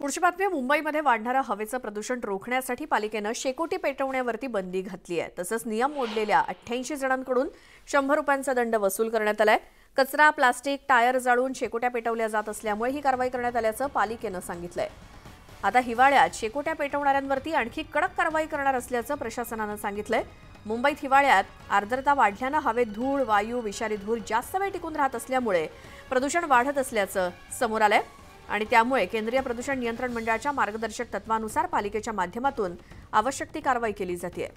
पुढची बातमी मुंबईमध्ये वाढणारं हवेचं प्रदूषण रोखण्यासाठी पालिकेनं शेकोटी पेटवण्यावरती बंदी घातली आहे. तसंच नियम मोडलेल्या अठ्ठ्याऐंशी जणांकडून शंभर रुपयांचा दंड वसूल करण्यात आलाय. कचरा प्लास्टिक टायर जाळून शेकोट्या पेटवल्या जात असल्यामुळे ही कारवाई करण्यात आल्याचं पालिकेनं सांगितलंय. आता हिवाळ्यात शेकोट्या पेटवणाऱ्यांवरती आणखी कडक कारवाई करणार असल्याचं प्रशासनानं सांगितलंय. मुंबईत हिवाळ्यात आर्द्रता वाढल्यानं हवेत धूळ वायू विषारी धूर जास्त वेळ टिकून राहत असल्यामुळे प्रदूषण वाढत असल्याचं समोर आलंय. आणि त्यामुळे केंद्रीय प्रदूषण नियंत्रण मंडळाच्या मार्गदर्शक तत्वानुसार पालिकेच्या माध्यमातून आवश्यक ती कारवाई केली जाते